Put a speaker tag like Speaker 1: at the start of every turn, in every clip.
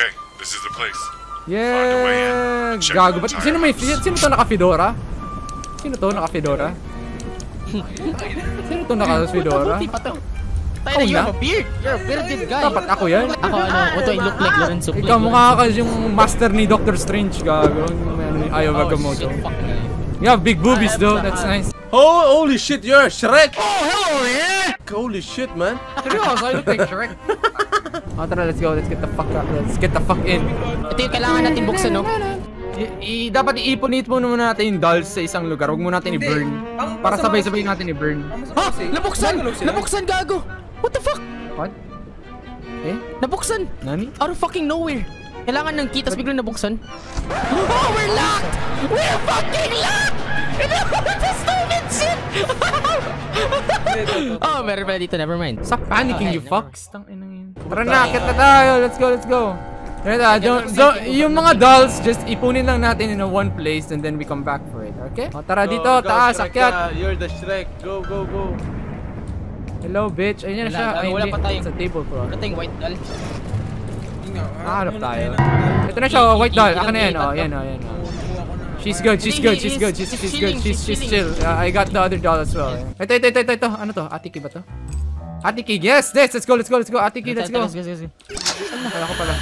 Speaker 1: Okay, this is the place.
Speaker 2: Yeah! Gago. Ba't, sino may,
Speaker 1: house.
Speaker 2: sino to naka-fedora? Sino to naka-fedora? sino to naka-fedora?
Speaker 3: Tayo na, you
Speaker 2: na?
Speaker 3: have a beard. You're a bearded guy.
Speaker 2: Dapat ako yan.
Speaker 3: Ako ano, what do I look like? Lorenzo Blake.
Speaker 2: Ikaw mukha ka yung master ni Doctor Strange, gago. Ano, Ayaw
Speaker 3: Oh, na yun.
Speaker 2: You have big boobies though, that's nice.
Speaker 4: Oh, holy shit, you're Shrek!
Speaker 2: Oh, hell yeah!
Speaker 4: Holy shit, man.
Speaker 2: Seryoso, I look like Shrek. oh, tara, let's go. Let's get the fuck out. Let's get the fuck in.
Speaker 3: Ito yung kailangan natin buksan, no?
Speaker 2: I, i- dapat iipon mo muna natin yung dolls sa isang lugar. Huwag mo natin i-burn. Para sabay-sabay natin i-burn.
Speaker 3: Ha? Nabuksan! Nabuksan, gago! What the fuck?
Speaker 2: What? Eh?
Speaker 3: Nabuksan!
Speaker 2: Nani?
Speaker 3: Out of fucking nowhere. Kailangan ng key, tapos biglang nabuksan. Oh, we're locked! We're fucking locked! Oh, meron pala dito, never mind.
Speaker 2: Stop panicking,
Speaker 3: Okay,
Speaker 2: you fucks. Tara na, akit na tayo. Let's go, let's go. Right, uh, don't, don't, yung mga dolls, just ipunin lang natin in a one place and then we come back for it, okay? O, tara dito,
Speaker 4: Go, go,
Speaker 2: taas,
Speaker 4: Shrek
Speaker 2: akyat.
Speaker 4: ka. You're the Shrek. Go, go, go.
Speaker 2: Hello, bitch. Ayun na
Speaker 3: Wala,
Speaker 2: siya.
Speaker 3: wala,
Speaker 2: Ay,
Speaker 3: wala pa tayo.
Speaker 2: Sa table ko.
Speaker 3: Ano tayong white doll?
Speaker 2: Nakahanap tayo. Ito na siya, oh, white doll. Akin na yan, oh. Yan, oh, yan, oh. She's good, she's good, she's good, she's, she's good, she's, she's chill. Uh, I got the other doll as well. Ito, ito, ito, ito, ito. Ano to? Atiki ba to? Atiki, yes, this. Let's go, let's go, let's go. Atiki, let's go. Kala ko pala.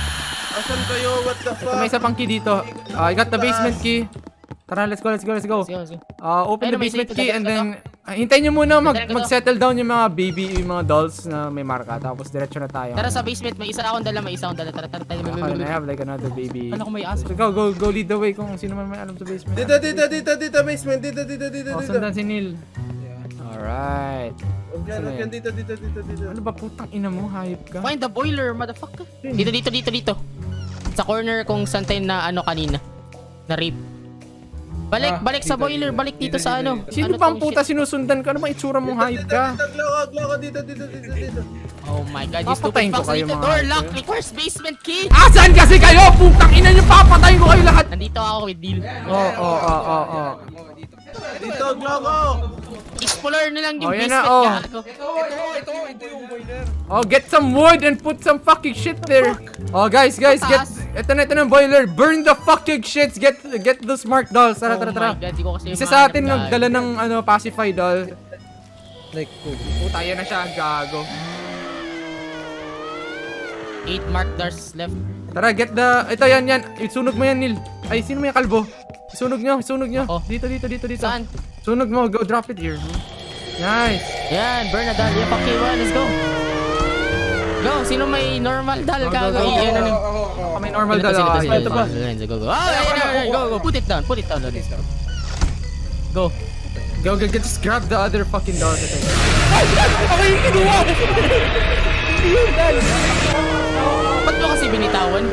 Speaker 4: Asan kayo? What the
Speaker 2: Ito, may
Speaker 4: fuck?
Speaker 2: isa pang key dito. Uh, I got the basement key. Tara, let's go, let's go, let's go.
Speaker 3: Let's go, let's go.
Speaker 2: Uh, open
Speaker 3: Ayun,
Speaker 2: the
Speaker 3: may
Speaker 2: basement key and then uh, hintayin nyo muna mag,
Speaker 3: Dito, dito.
Speaker 2: mag-settle down yung mga baby, yung mga dolls na may marka. Tapos diretso na tayo.
Speaker 3: Tara sa basement, may isa akong dala, may isa akong dala. Tara, tara, tara.
Speaker 2: Ako na, I have like another baby.
Speaker 3: Kala ko may aso.
Speaker 2: So, go, go, go lead the way kung sino man may alam sa basement.
Speaker 4: Dito, dito, dito, dito, basement. Dito, dito, dito,
Speaker 2: Oh,
Speaker 4: dito.
Speaker 2: sundan si Neil. Alright.
Speaker 4: Huwag yan, huwag yan. Dito, dito, dito, dito.
Speaker 2: Ano ba putang ina mo? Hayop ka?
Speaker 3: Find the boiler, motherfucker. Dito, dito, dito, dito. Sa corner kung saan tayo na ano kanina. Na rape. Balik,
Speaker 5: Ah,
Speaker 3: balik sa boiler, balik dito, sa ano.
Speaker 2: Sino
Speaker 3: ano
Speaker 2: bang
Speaker 3: tong
Speaker 2: puta sinusundan ka? Ano bang itsura mong hayop ka?
Speaker 4: Dito. Dito, dito, dito.
Speaker 3: Oh my god, you
Speaker 2: Papatayin
Speaker 3: stupid
Speaker 2: kayo,
Speaker 3: Dito, door lock
Speaker 2: kayo.
Speaker 3: requires basement key.
Speaker 2: Asan kasi kayo? Putang ina nyo, papatayin ko kayo lahat!
Speaker 3: Nandito ako with Deal.
Speaker 2: Oh, oh, oh, oh, oh.
Speaker 4: Dito, gloko.
Speaker 3: Explore na lang yung
Speaker 2: Oh,
Speaker 3: basement.
Speaker 2: na, oh.
Speaker 3: gago.
Speaker 5: Ito, ito, ito, ito yung boiler.
Speaker 2: Oh, get some wood and put some fucking shit there. Oh, guys, guys, get. Ito na ito na boiler. Burn the fucking shits. Get get those smart dolls. Tara,
Speaker 3: Oh
Speaker 2: tara, tara. Isa sa atin nagdala ng ano pacify doll.
Speaker 5: Like.
Speaker 2: Puta, yan na siya, gago.
Speaker 3: Eight mark doors left.
Speaker 2: Tara, get the ito yan yan. Isunog mo yan, Neil. Ay, sino may kalbo? Sunog nyo, sunog nyo.
Speaker 3: Ako.
Speaker 2: Dito, dito, dito, dito.
Speaker 3: Saan?
Speaker 2: Sunog mo, go drop it here. Nice.
Speaker 3: Yan, burn na dal. Yeah, fuck you, let's go. Go, sino may normal dal
Speaker 2: Go,
Speaker 3: ka?
Speaker 2: go, go.
Speaker 3: Yan, ano.
Speaker 5: Ako, ako, ako.
Speaker 2: Kami normal
Speaker 3: Ito,
Speaker 2: dala.
Speaker 3: ito,
Speaker 2: pa.
Speaker 3: ito, Go, go. Ah, yan, yan, go, go. Put it down, put it down. Loris. Go.
Speaker 2: Go, go, go. Just grab the other fucking dolls. Ito.
Speaker 3: Ba't mo kasi binitawan?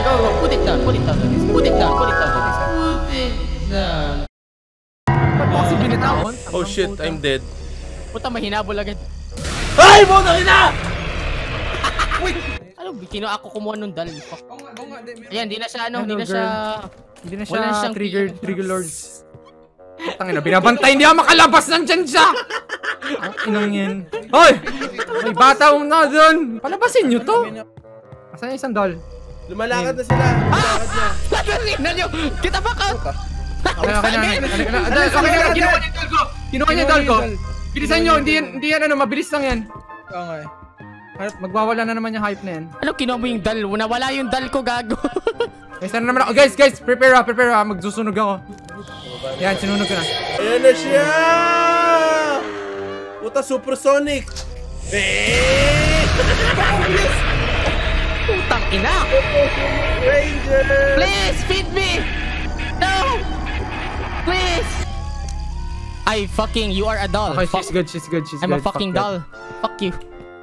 Speaker 3: Go, go. Put it down, put it down. Put it down, put it down. Put it down.
Speaker 2: Ba't mo kasi binitawan?
Speaker 4: Oh shit, I'm dead.
Speaker 3: Puta, mahinabol agad.
Speaker 4: Ay, mo na ina!
Speaker 3: Ano, kino ako kumuha nung dal. Fuck.
Speaker 5: Oo nga, oo nga,
Speaker 3: Ayan, di na siya, ano,
Speaker 2: Hello,
Speaker 3: di na siya...
Speaker 2: Hindi na siya trigger, trigger lords. Tangin na, binabantay, hindi ako makalabas nandyan siya! Ang inang yan. Hoy! May bata na doon! Palabasin nyo to! Asan yung isang doll?
Speaker 4: Lumalakad na sila. Lumalakad na.
Speaker 3: Tingnan nyo! Kita ba ka?
Speaker 2: Okay, okay na. Okay na. Okay. Okay na. Kinuha niya yung doll ko! Kinuha niya doll ko! Bilisan nyo, hindi yan, hindi yan ano, mabilis lang yan.
Speaker 5: Eh.
Speaker 2: Magwawala na naman yung hype na yan.
Speaker 3: Ano, kinuha mo yung dal? Nawala yung dal ko, gago.
Speaker 2: Guys, ano naman ako? Guys, guys, prepare ah, prepare ah. Magsusunog ako. Yan, sinunog ko na.
Speaker 4: Ayan na siya! Puta, supersonic! Eh!
Speaker 3: Putang ina!
Speaker 4: Ranger!
Speaker 3: Please, feed me! No! Please! I fucking, you are a doll.
Speaker 2: Okay,
Speaker 3: Fuck.
Speaker 2: she's good, she's good, she's
Speaker 3: I'm
Speaker 2: good.
Speaker 3: a fucking
Speaker 2: Fuck
Speaker 3: doll. Fuck you.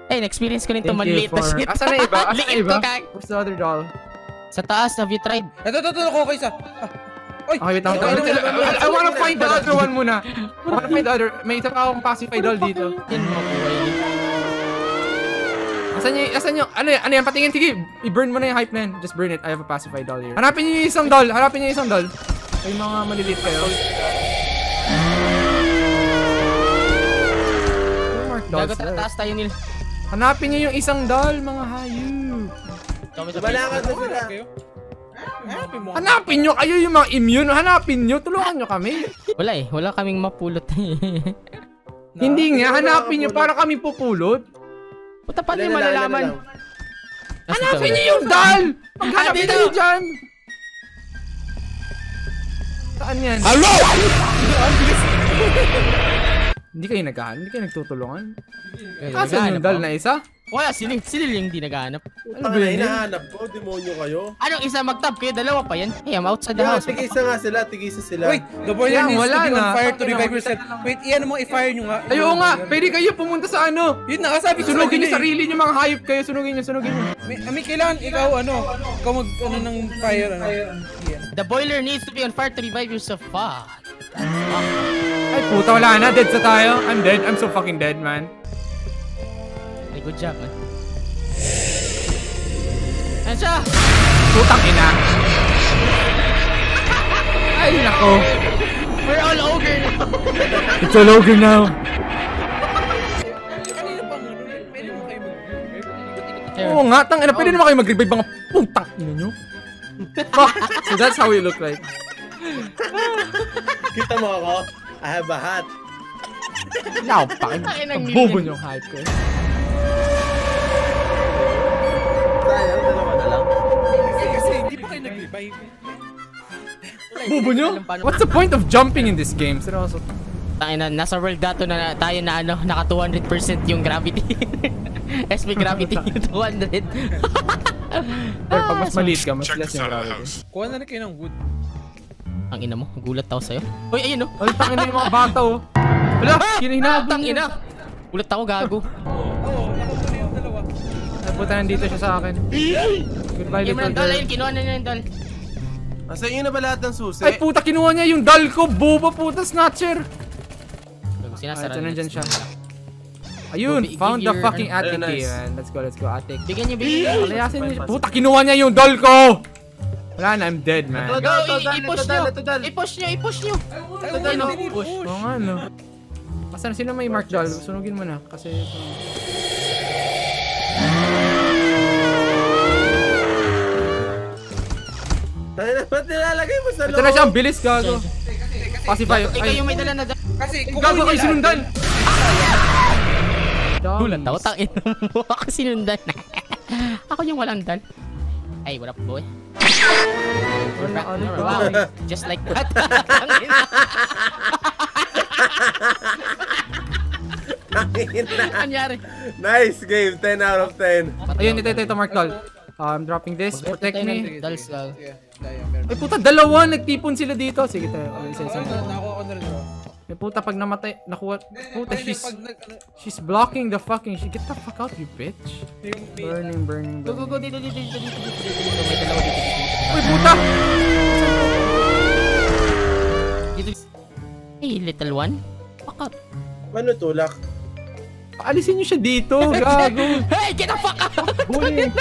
Speaker 3: Ay, na-experience ko nito
Speaker 2: you
Speaker 3: manliit na
Speaker 2: for...
Speaker 3: shit.
Speaker 2: Asan na iba? Asan na iba?
Speaker 3: ko, kag.
Speaker 2: Where's the other doll?
Speaker 3: Sa taas, have you tried?
Speaker 5: Ito, ito, ito, ako kayo isa. Ah. Oy!
Speaker 2: Okay, wait wait
Speaker 5: ito, ito,
Speaker 2: I, wanna find the other one muna. I wanna find the other. May isa pa akong pacified doll dito. Asan yung, asan yung, ano yan, ano yan, patingin, sige, i-burn mo na yung hype na yan. Just burn it, I have a pacified doll here. Hanapin niyo yung isang doll, hanapin niyo yung isang doll. Ay, mga maliliit kayo. There.
Speaker 3: taas tayo, Neil.
Speaker 2: Hanapin niyo yung isang doll, mga hayop.
Speaker 3: Kami sa
Speaker 4: Lumalakad na sila.
Speaker 5: Hanapin mo.
Speaker 2: Hanapin nyo kayo yung mga immune. Hanapin nyo. Tulungan nyo kami.
Speaker 3: Wala eh. Wala kaming mapulot.
Speaker 2: Hindi nga. Hanapin nyo para kami pupulot.
Speaker 3: Puta pa
Speaker 4: na
Speaker 3: malalaman.
Speaker 2: Hanapin nyo yung dal! Maghanap
Speaker 3: Andito!
Speaker 2: kayo dyan! Saan yan?
Speaker 1: Hello!
Speaker 2: Hindi kayo naghahanap? Hindi kayo nagtutulungan? Asan yung dal na isa?
Speaker 3: Wala, sila, sila yung hindi naghahanap.
Speaker 2: Ano
Speaker 4: Ano
Speaker 2: ba yun?
Speaker 4: hinahanap ko? Demonyo kayo?
Speaker 3: Anong isa mag-tab kayo? Dalawa pa yan. Hey, I'm outside the
Speaker 4: Yeah,
Speaker 3: house.
Speaker 4: tigisa nga sila, tigisa sila.
Speaker 5: Wait, the boiler
Speaker 2: Yan,
Speaker 5: needs
Speaker 2: wala
Speaker 5: to be on fire to revive yourself.
Speaker 2: lang.
Speaker 5: Wait, iyan mo, i-fire nyo nga.
Speaker 2: Ay, oo nga! Pwede kayo pumunta sa ano?
Speaker 5: Yun na, kasabi ko
Speaker 2: Sunugin yung
Speaker 5: eh.
Speaker 2: sarili nyo mga hayop kayo. Sunugin nyo, sunugin nyo.
Speaker 5: May, may kailangan ikaw, ano, ikaw mag, ano, ng fire, ano.
Speaker 3: The boiler needs to be on fire to revive yourself. Fuck.
Speaker 2: Ay, puta, wala na. Dead sa tayo. I'm dead. I'm so fucking dead, man.
Speaker 3: Hey, good job, man. Ayan siya!
Speaker 2: Putang ina. Ay, nako.
Speaker 3: We're all ogre now!
Speaker 2: It's all over now.
Speaker 5: Ano,
Speaker 2: Oo nga, tang ina. Pwede naman kayo mag-revive mga putang ina nyo. So that's how we look like.
Speaker 4: Kita mo ako? I have a hat.
Speaker 2: Now, pakin.
Speaker 3: Ay, nang
Speaker 2: Ang bobo nyo hype ko.
Speaker 4: Sayang, dalawa na lang.
Speaker 5: Kasi hindi pa kayo nag-revive.
Speaker 2: Bobo nyo? What's the point of jumping in this game? Seryoso.
Speaker 3: Tayo na, nasa world dato na tayo na ano, naka 200% yung gravity. SP gravity 200.
Speaker 2: Pero pag mas maliit ka, mas less yung gravity.
Speaker 5: Kuha na rin kayo ng wood.
Speaker 3: Ang ina mo, gulat ako sa'yo. Uy, ayun oh.
Speaker 2: Ay, tangin na yung mga bata oh. Wala, hinahinabang
Speaker 3: Tang ina. Gulat ako gago.
Speaker 5: Oo, nakuha na yung dalawa.
Speaker 2: Ay, puta, nandito siya sa akin. Goodbye, little
Speaker 3: ng dal,
Speaker 2: girl.
Speaker 3: ayun, kinuha na niya yung dal.
Speaker 4: Asa inyo na ba lahat ng susi?
Speaker 2: Ay, puta, kinuha niya yung dal ko. Boba, puta, snatcher.
Speaker 3: Sinasara
Speaker 2: ito
Speaker 3: na.
Speaker 2: nandyan siya. Ayun, found the fucking attic
Speaker 4: nice.
Speaker 2: man. Let's go, let's go, attic.
Speaker 3: Bigyan niyo, bigyan niyo.
Speaker 2: Palayasin niya. Puta, kinuha niya yung doll ko! Wala na, I'm dead, man.
Speaker 4: Ito,
Speaker 3: Go,
Speaker 4: ito,
Speaker 3: i-
Speaker 4: dal,
Speaker 3: i-push
Speaker 4: ito,
Speaker 3: nyo.
Speaker 4: ito.
Speaker 3: I-push nyo, i-push nyo.
Speaker 5: No,
Speaker 3: oh, push.
Speaker 2: Oo nga, no. Asan, sino may mark doll? Sunugin mo na, kasi... ito.
Speaker 4: Na, ba't nilalagay mo sa
Speaker 2: Ito na siya, ang bilis, gago. Pacify.
Speaker 3: Ikaw yung may dala na dal.
Speaker 5: Kasi,
Speaker 2: gago kayo sinundan!
Speaker 3: Gulat ako, tangin mo. Ako sinundan. ako yung walang dal. Ay, what up, boy? We're back.
Speaker 2: Ano.
Speaker 3: Just like that. Ano Anyari.
Speaker 4: nice game, 10 out of 10.
Speaker 2: Ayun, ito, ito, ito, mark doll. Uh, I'm dropping this, protect me.
Speaker 5: Meron.
Speaker 2: Ay puta, dalawa, nagtipon sila dito. Sige tayo, okay, May puta, pag namatay, nakuha, puta, she's,
Speaker 5: ano,
Speaker 2: she's blocking the fucking, she, get the fuck out, you bitch.
Speaker 5: may,
Speaker 2: Burning, burning,
Speaker 3: Go, go,
Speaker 2: burning.
Speaker 3: go, dito, dito, dito, dito, dito, dito, dito. May dalawa dito, dito, dito.
Speaker 2: Uy, puta!
Speaker 3: Dito. Hey, little one. Fuck up.
Speaker 4: Paano tulak?
Speaker 2: Paalisin niyo siya dito, gago.
Speaker 3: Hey, get the fuck out!
Speaker 2: Bully.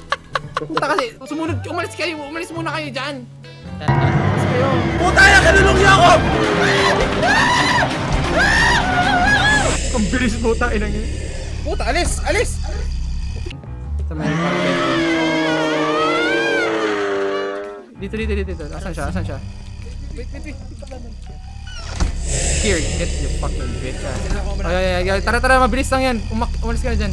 Speaker 2: Puta kasi, sumunod, umalis kayo, umalis muna kayo dyan.
Speaker 4: Puta na, kanulong niyo ako!
Speaker 2: Ang bilis puta, inang yun.
Speaker 5: puta, alis, alis!
Speaker 2: May. Dito, dito, dito, dito. Asan siya, asan siya?
Speaker 5: Wait, wait, wait.
Speaker 2: Here, get your fucking bitch ass. Ay, ay, ay, ay, tara, tara, mabilis lang yan. Umak umalis ka na dyan.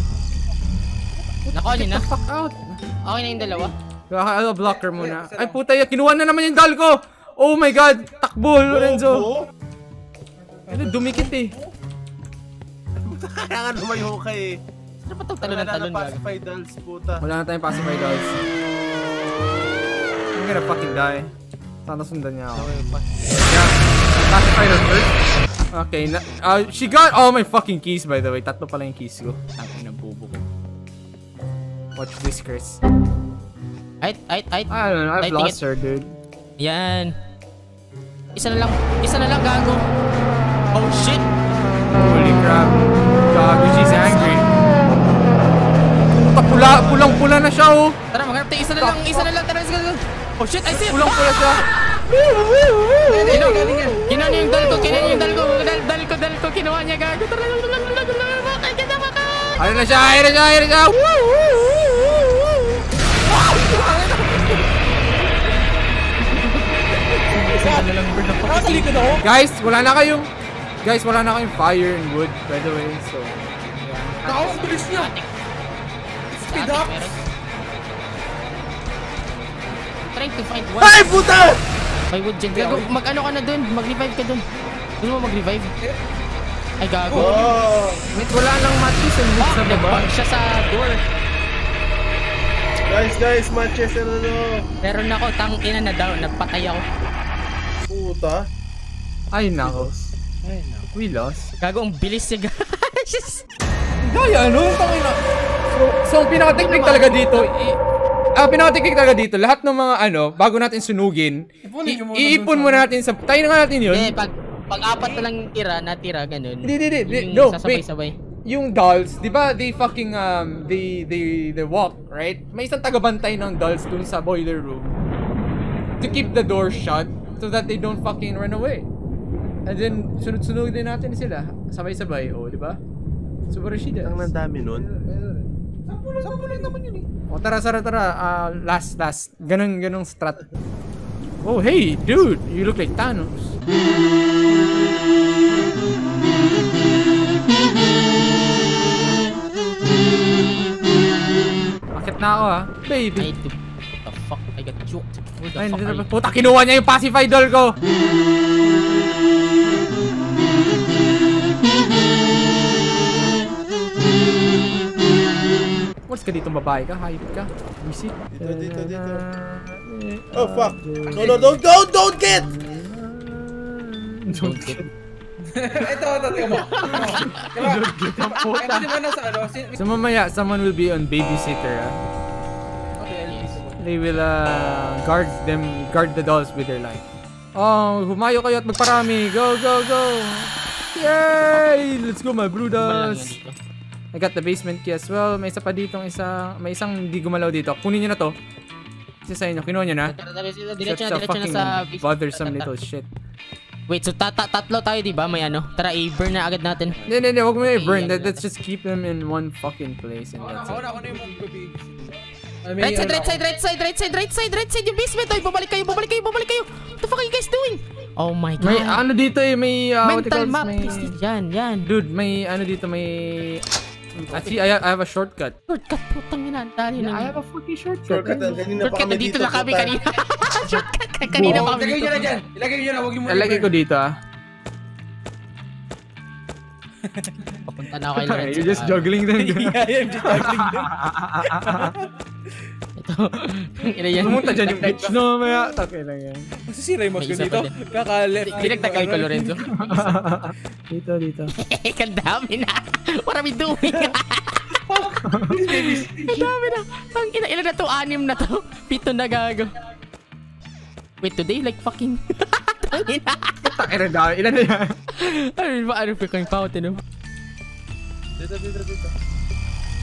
Speaker 3: Nakuha niyo na?
Speaker 2: The fuck out.
Speaker 3: Okay na yung dalawa?
Speaker 2: Kaya ano, blocker muna. Ay, puta kinuha na naman yung dal ko! Oh my god! Takbo, Lorenzo! Ano, dumikit eh.
Speaker 4: Kailangan lumayo ka eh.
Speaker 3: Ano pa itong talon ng talon, gago?
Speaker 4: pacify dolls, puta.
Speaker 2: Wala na tayong pacify dolls. I'm gonna fucking die. Sana sundan niya ako. Yeah. Pacify her first. Okay, na uh, she got all my fucking keys by the way. Tatlo pala yung keys ko. Tangin na bubo ko. Watch this, Chris.
Speaker 3: Ay, ay, ay.
Speaker 2: I don't know, I've lost her, dude.
Speaker 3: Yan. Isa na lang. Isa na lang, gago. Oh shit!
Speaker 2: Holy crap. Gago, she's angry. Puta, pula, pulang-pula na siya oh.
Speaker 3: Tara, maghanap tayo. Isa na lang, isa na lang. Tara, let's go, let's go. Oh shit, I see it!
Speaker 2: Pulang-pula siya.
Speaker 3: Kino, kino niya yung dal ko, kino niya yung dal ko. Dal, dal ko, dal ko. Kinuha niya gago. Tara, lang, lang, lang, lang, lang. Kita, makan!
Speaker 2: Ayun na siya, ayun na siya, ayun na siya. Woo, woo, woo, woo. Guys, wala na kayong Guys, wala na kayong fire and wood, by the way, so...
Speaker 5: Nako, ang bilis niya. Speed up.
Speaker 3: Trying to find one.
Speaker 4: Ay, puta!
Speaker 3: May wood dyan. Gago, mag-ano ka na dun. Mag-revive ka dun. Gusto mo mag-revive? Ay, gago.
Speaker 4: Oh,
Speaker 2: Wait, wala lang matches and wood sa baba.
Speaker 3: Nag-bug siya sa door.
Speaker 4: guys, guys, Manchester ano?
Speaker 3: Meron ako, tang ina na daw. Nagpatay ako.
Speaker 4: Puta.
Speaker 2: Ay, nako. We lost.
Speaker 3: Gago, ang bilis niya, guys.
Speaker 2: Daya, ano? Tangina. So, so ang pinaka-technique talaga dito, ah, pinaka-technique talaga dito, lahat ng mga ano, bago natin sunugin, iipon muna natin sa, tayo na nga natin yun.
Speaker 3: Eh, pag pag-apat na lang tira, natira, ganun.
Speaker 2: Hindi, hindi, hindi. No, wait.
Speaker 3: Sasabay-sabay.
Speaker 2: Yung dolls, di ba, they fucking, um, they, they, they walk, right? May isang tagabantay ng dolls dun sa boiler room to keep the door shut so that they don't fucking run away. And then, sunod-sunod din natin sila, sabay-sabay, oh, di ba? So, what does she does?
Speaker 4: Ang ang dami nun.
Speaker 2: Sampo lang naman yun eh. O tara, tara, tara. Ah, last, last. Ganun, ganung strat. Oh, hey, dude. You look like Thanos. Bakit na ako ah? Baby.
Speaker 3: dude. What the fuck? I got juked. Where the
Speaker 2: Ay,
Speaker 3: fuck are
Speaker 2: na
Speaker 3: you?
Speaker 2: Puta, kinuha niya yung pacify doll ko. What's ka ditong babae ka? Hayop ka? Visit?
Speaker 4: Dito, dito, dito. Oh, fuck. No, no, don't, don't, don't get!
Speaker 3: Don't get
Speaker 5: Ito, ito, ito mo. Ito di ba nasa ano?
Speaker 2: So mamaya, someone will be on babysitter. ah. They will uh, guard them, guard the dolls with their life. Oh, humayo kayo at magparami. Go, go, go! Yay! Let's go, my brudas! I got the basement key as well. May isa pa dito, isa, may isang hindi gumalaw dito. Kunin nyo na to. Isa sa inyo, kinuha nyo na.
Speaker 3: Diretso na, diretso na sa basement.
Speaker 2: bothersome little shit.
Speaker 3: Wait, so tata tatlo tayo, di ba? May ano? Tara, i-burn na agad natin.
Speaker 2: Hindi, hindi, hindi. Huwag mo i-burn. That, let's just keep them in one fucking place and that's it.
Speaker 3: Right side,
Speaker 5: ano
Speaker 3: right side, right side, right side, right side, right side, yung basement. Oy, babalik kayo, babalik kayo, babalik kayo. What the fuck are you guys doing? Oh my god.
Speaker 2: May ano dito eh, may... Uh,
Speaker 3: Mental map.
Speaker 2: May...
Speaker 3: Yan, yan.
Speaker 2: Dude, may ano dito, may... I see, I, I have a shortcut.
Speaker 3: Shortcut, putang ina. Dali
Speaker 2: Yeah, I
Speaker 3: na.
Speaker 2: have a fucking shortcut.
Speaker 4: Shortcut kanina pa
Speaker 3: Shortcut,
Speaker 4: kami
Speaker 3: nandito
Speaker 4: dito.
Speaker 3: na kami kanina. Shortcut, kanina
Speaker 5: Oh,
Speaker 3: pa kami
Speaker 5: Ilagay nyo na
Speaker 3: dito.
Speaker 5: dyan. Ilagay nyo na, huwag yung
Speaker 2: Lalagay ko dito ah.
Speaker 3: Papunta na ako kay Lorenzo.
Speaker 2: You're just
Speaker 3: Ah,
Speaker 2: juggling them.
Speaker 5: Yeah, yeah, just juggling them.
Speaker 3: Ito. Ina yan.
Speaker 2: Pumunta dyan yung bitch. No, maya. Takay lang yan.
Speaker 5: Masisira yung
Speaker 3: isa
Speaker 5: dito.
Speaker 3: pa.
Speaker 5: Kaka-left
Speaker 3: Hindi nagtagal ko, Lorenzo.
Speaker 2: dito, dito.
Speaker 3: Eh, kandami na. What are we doing? Kandami na. Ang ina, ilan na to? Anim na to. Pito na gago. Wait, today like fucking... Tangina.
Speaker 2: Takay na dami. Ilan na yan?
Speaker 3: Ano ba? Ano freaking fountain? no?
Speaker 4: Dito, dito, dito.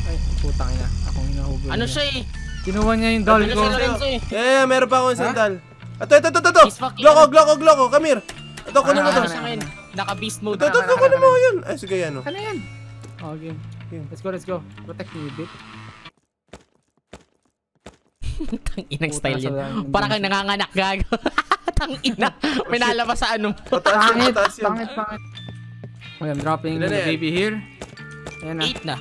Speaker 2: Ay, putang ina. Akong hinahubol.
Speaker 3: Ano siya eh?
Speaker 2: Kinuha niya yung doll ko.
Speaker 3: eh?
Speaker 4: Meron pa akong sandal. Ito, ito, ito, ito, ito. Gloko, gloko, gloko. Come here. Ito, kunin mo
Speaker 3: Ano
Speaker 4: to.
Speaker 3: ngayon? Naka-beast mode.
Speaker 4: Ito, ito, ito, kunin mo yun. Ay, sige, yan.
Speaker 2: Ano yan? Oh, game. Let's go, let's go. Protect me a bit.
Speaker 3: Tanginang style
Speaker 2: Puta,
Speaker 3: yan. Para kang nanganganak gago. Tangina. May nalabas sa ano.
Speaker 4: Pataas yun,
Speaker 2: Pangit,
Speaker 4: pataas yun.
Speaker 2: pangit, pangit. Okay, I'm dropping the baby here. Ayan na.
Speaker 3: Eight na.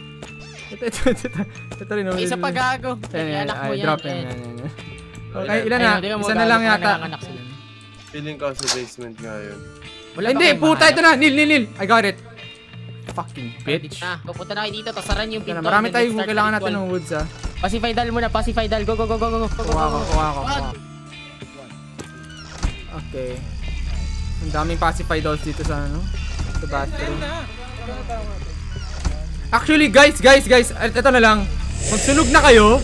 Speaker 2: Ito, ito, ito, ito. Ito rin. oh.
Speaker 3: Isa pa gago. Anak mo
Speaker 2: ay,
Speaker 3: yan.
Speaker 2: drop.
Speaker 4: Ilan?
Speaker 2: Okay, ilan na? Isa na lang yata.
Speaker 4: Feeling ko sa basement ngayon.
Speaker 3: Wala
Speaker 2: Ay,
Speaker 3: ba
Speaker 2: hindi, puta, ito na. Nil, nil, nil. I got it. Fucking bitch.
Speaker 3: Na, pupunta na kayo dito, tasaran yung pinto.
Speaker 2: marami tayong kailangan natin ng woods ah.
Speaker 3: Pacify dal muna, pacify dal. Go, go, go, go, go. go, go,
Speaker 2: Kuha ko,
Speaker 3: go.
Speaker 2: kuha ko. Okay. Ang daming pacified dolls dito sa ano? Sa bathroom. Actually, guys, guys, guys, eto na lang. Magsunog na kayo.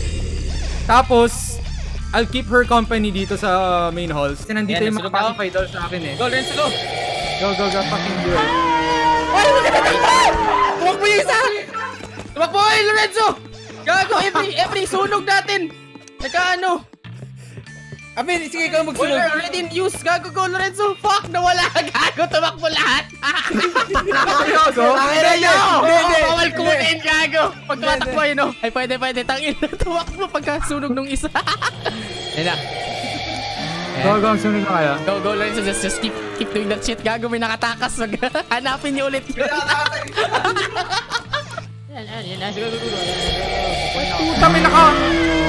Speaker 2: Tapos, I'll keep her company dito sa main halls. Kasi nandito
Speaker 3: Ayan,
Speaker 2: yung mga pacified dolls sa akin eh.
Speaker 5: Go, Lorenzo, go!
Speaker 2: Go, go, go, fucking do it.
Speaker 3: Tumakbo yung isa! Tumakbo eh, Lorenzo! Gago, every, every sunog natin! Nagka ano?
Speaker 5: Amin, sige, ikaw
Speaker 3: We're
Speaker 5: magsunod.
Speaker 3: already in use! Gago go, Lorenzo! Fuck! Nawala! Gago! Tumakbo lahat!
Speaker 2: So,
Speaker 3: Tangina nyo!
Speaker 5: Hindi, hindi.
Speaker 3: Bawal kunin, gago! Pag tumatakbo yun, no? Ay, pwede, pwede. Tangina, tumakbo pagka sunog nung isa. Yan na.
Speaker 2: Go, go, sunod na kaya.
Speaker 3: Go, go, Lorenzo. Just, just keep, keep doing that shit. Gago, may nakatakas. Hanapin niyo ulit.
Speaker 2: Puta, may naka...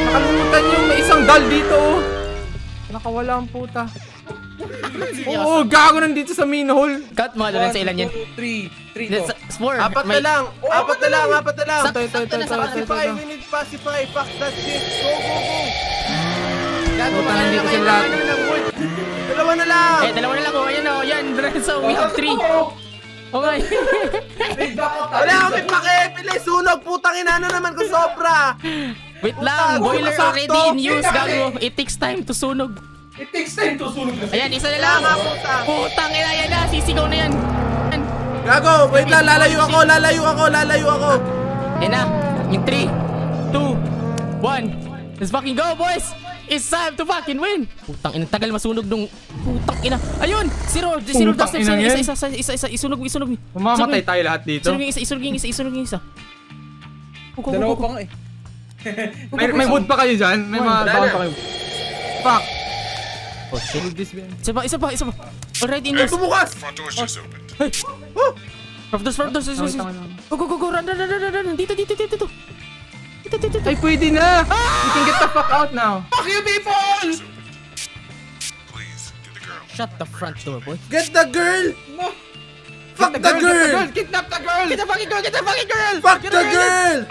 Speaker 2: Nakalimutan yung may isang dal dito. oh. Nakawala ang puta. Oo, gago nandito sa main hole.
Speaker 3: Cut mo, Lorenzo. Ilan yan?
Speaker 5: 3, 3
Speaker 3: That's,
Speaker 5: to.
Speaker 3: uh, four.
Speaker 4: Apat na lang! Apat na lang! Apat na lang!
Speaker 2: Ito, ito, ito, ito,
Speaker 4: Pacify!
Speaker 2: ito.
Speaker 4: We need pacify! Fuck that shit! Go, go, go!
Speaker 5: Gago, wala na kayo,
Speaker 2: lahat.
Speaker 4: Dalawa na lang!
Speaker 3: Eh, dalawa na lang. Oh, ayan, oh. Yan, Lorenzo. We have three. Okay.
Speaker 4: Wala kami pake! Pilay sunog! Putang ina ano naman kung sobra!
Speaker 3: Wait lang. Boiler
Speaker 4: sakto.
Speaker 3: already in use, gago. It takes time to sunog.
Speaker 5: It takes time to sunog na.
Speaker 3: Ayan, isa na lang.
Speaker 4: Puta.
Speaker 3: Putang ina, yan na. Sisigaw na yan.
Speaker 4: Gago! Wait lang! Lalayo ako! Lalayo ako! Lalayo ako!
Speaker 3: Yan na. In 3, 2, 1. Let's fucking go, boys! It's time to fucking win! Putang ina, tagal masunog nung... Putang ina. Ayun! Zero! Zero dust
Speaker 2: ina
Speaker 3: isa, isa, isa, isa, isa, isunog, isunog.
Speaker 2: Mamamatay tayo lahat dito.
Speaker 3: Isunog yung isa, isunog yung isa, isunog yung isa.
Speaker 5: Dalawa pa nga eh.
Speaker 2: May, may wood pa kayo dyan? May mga
Speaker 4: na.
Speaker 2: pa kayo? Fuck!
Speaker 3: Oh shit. Isa pa, isa pa, isa pa. Already in
Speaker 4: Ay,
Speaker 3: use.
Speaker 4: bumukas!
Speaker 1: Front door's just opened.
Speaker 3: Front doors, front doors.
Speaker 2: Tama, tama, tama.
Speaker 3: Go, go, go, go, run, run, run, run, run. Dito, dito, dito, dito. Dito, dito, dito.
Speaker 2: Ay, pwede na! We can get the fuck out now.
Speaker 5: Fuck you people!
Speaker 1: The girl.
Speaker 3: Shut the front door, boy.
Speaker 4: Get the girl!
Speaker 5: No.
Speaker 4: Fuck the girl!
Speaker 5: Kidnap the girl!
Speaker 3: Get the fucking girl, get the fucking girl!
Speaker 4: Fuck the girl!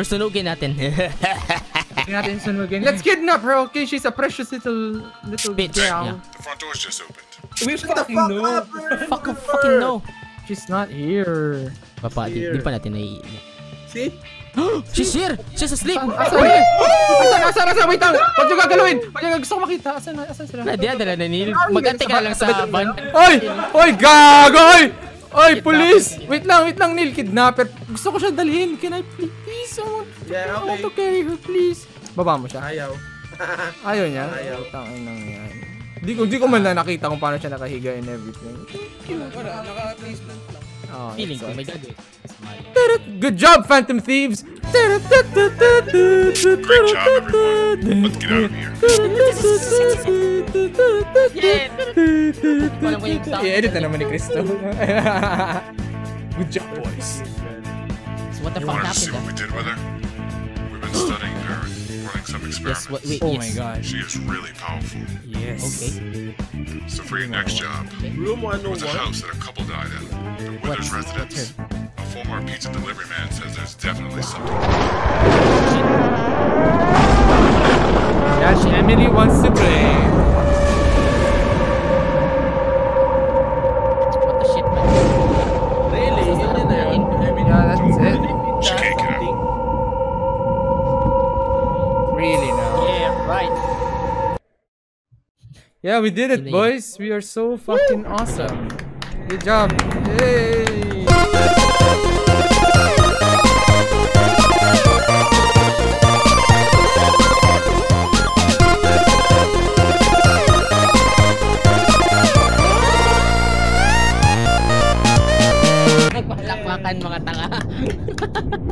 Speaker 3: Or sunugin natin.
Speaker 2: Natin sunugin. Let's kidnap her, okay? She's a precious little... little
Speaker 3: Bitch,
Speaker 2: girl.
Speaker 3: yeah.
Speaker 1: The front door's just opened.
Speaker 5: We
Speaker 4: Shut the
Speaker 5: fucking
Speaker 4: fuck
Speaker 5: know.
Speaker 4: up! bro.
Speaker 3: Fuck, fucking no.
Speaker 2: She's not here.
Speaker 3: Papa, di,
Speaker 4: Here.
Speaker 3: di pa natin nai...
Speaker 4: See?
Speaker 3: She's here! She's asleep!
Speaker 2: Asan? Asan? Asan? Asan? Wait lang! Huwag niyo gagalawin! Huwag niyo gusto ko makita. Asan? Asan sila?
Speaker 3: Di dala na nil. Magante ka lang sa van.
Speaker 2: Oy! Oy! Gago! Oy! Oy! Police! Wait lang! Wait lang, Neil. Kidnapper. Gusto ko siya dalhin. Can I please? I want,
Speaker 4: Yeah,
Speaker 2: I want
Speaker 4: okay.
Speaker 2: to carry her, please. Baba mo siya.
Speaker 4: Ayaw.
Speaker 2: Ayaw niya?
Speaker 4: Ayaw.
Speaker 2: Tangin nang yan. Di ko, di ko man lang nakita kung paano siya nakahiga and everything.
Speaker 5: Wala, naka-placement lang.
Speaker 2: Oh,
Speaker 3: Feeling ko, may gagawin.
Speaker 2: Good job, Phantom Thieves!
Speaker 1: Great job, everyone. Let's get out of here.
Speaker 3: Sound.
Speaker 2: I-edit na naman ni Cristo. Good job, boys.
Speaker 3: So what the
Speaker 1: You
Speaker 3: fuck
Speaker 1: wanted to see what we did with her? We've been studying her and running some experiments.
Speaker 3: Yes,
Speaker 1: experiments.
Speaker 3: what, wait,
Speaker 2: Oh
Speaker 3: yes.
Speaker 2: my god.
Speaker 1: She is really powerful.
Speaker 2: Yes.
Speaker 3: Okay.
Speaker 1: So for your next job,
Speaker 4: Room oh
Speaker 1: there was a house that a couple died in. The Withers
Speaker 3: What's-
Speaker 1: residence. A former pizza delivery man says there's definitely something.
Speaker 2: Dash Emily wants to play. Yeah, we did it,
Speaker 3: Yun na yun.
Speaker 2: boys. We are so fucking awesome. Good job. Yay!
Speaker 3: Nagpalakpakan mga tanga.